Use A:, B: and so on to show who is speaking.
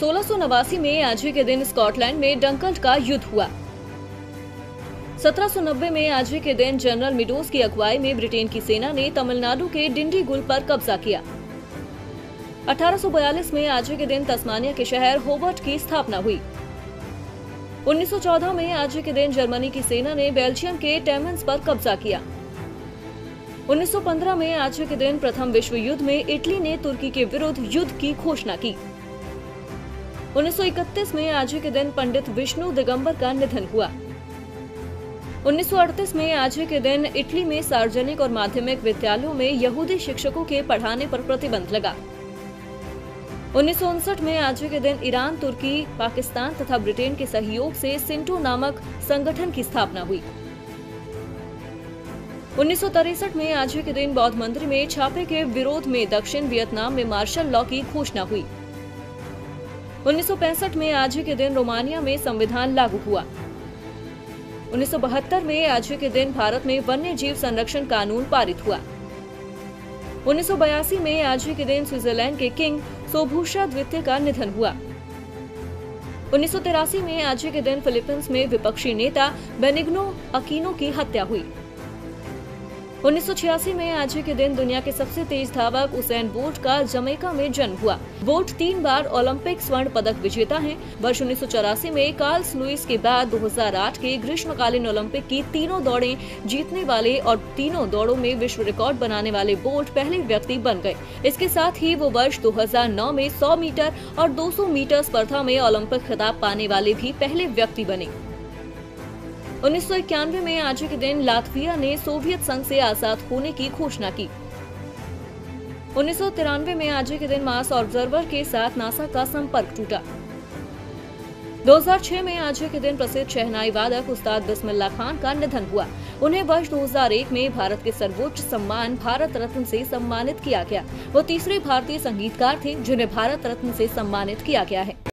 A: सोलह में आज ही के दिन स्कॉटलैंड में डंकल्ट का युद्ध हुआ। 1790 में आज ही के दिन जनरल मिडोस की अगुवाई में ब्रिटेन की सेना ने तमिलनाडु के डिंडीगुल पर कब्जा किया। 1842 में आज ही के दिन तस्मानिया के शहर होबर्ट की स्थापना हुई। 1914 में आज ही के दिन जर्मनी की सेना ने बेल्जियम के टेमेंस पर कब्जा किया। 1915 में आज ही के दिन प्रथम विश्व युद्ध में इटली ने तुर्की के विरुद्ध युद्ध की घोषणा की। 1931 में आज ही के दिन पंडित विष्णु दिगंबर का निधन हुआ। 1938 में आज ही के दिन इटली में सार्वजनिक और माध्यमिक विद्यालयों में यहूदी शिक्षकों के पढ़ाने पर प्रतिबंध लगा। उन्नीस सौ उनसठ में आज के दिन ईरान, तुर्की, पाकिस्तान तथा ब्रिटेन के सहयोग से सिंटो नामक संगठन की स्थापना हुई। उन्नीस में आज के दिन बौद्ध मंदिर में छापे के विरोध में दक्षिण वियतनाम में मार्शल लॉ की घोषणा हुई। 1965 में आज के दिन रोमानिया में संविधान लागू हुआ। 1972 में आज के दिन भारत में वन्य जीव संरक्षण कानून पारित हुआ। उन्नीस सौ बयासी में आज ही के दिन स्विट्जरलैंड के किंग सोभूषा द्वितीय का निधन हुआ। उन्नीस सौ तिरासी में आज के दिन फिलीपींस में विपक्षी नेता बेनिग्नो अकीनो की हत्या हुई। 1986 में आज के दिन दुनिया के सबसे तेज धावक उसेन बोल्ट का जमैका में जन्म हुआ। बोल्ट तीन बार ओलंपिक स्वर्ण पदक विजेता हैं। वर्ष उन्नीस सौ चौरासी में कार्ल्स लुइस के बाद 2008 के ग्रीष्मकालीन ओलंपिक की तीनों दौड़ें जीतने वाले और तीनों दौड़ों में विश्व रिकॉर्ड बनाने वाले बोल्ट पहले व्यक्ति बन गए। इसके साथ ही वो वर्ष 2009 में 100 मीटर और 200 मीटर स्पर्धा में ओलंपिक खिताब पाने वाले भी पहले व्यक्ति बने। उन्नीस सौ इक्यानवे में आज के दिन लातविया ने सोवियत संघ से आज़ाद होने की घोषणा की। उन्नीस सौ तिरानवे में आज के दिन मार्स ऑब्जर्वर के साथ नासा का संपर्क टूटा। 2006 में आज के दिन प्रसिद्ध शहनाई वादक उस्ताद बिस्मिल्ला खान का निधन हुआ। उन्हें वर्ष 2001 में भारत के सर्वोच्च सम्मान भारत रत्न से सम्मानित किया गया। वो तीसरे भारतीय संगीतकार थे जिन्हें भारत रत्न से सम्मानित किया गया है।